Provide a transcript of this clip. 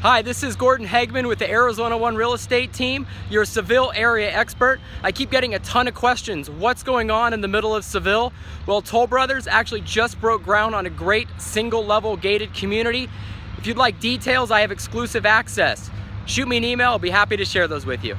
Hi, this is Gordon Hageman with the Arizona One Real Estate Team, your Seville area expert. I keep getting a ton of questions. What's going on in the middle of Seville? Well, Toll Brothers actually just broke ground on a great single level gated community. If you'd like details, I have exclusive access. Shoot me an email, I'll be happy to share those with you.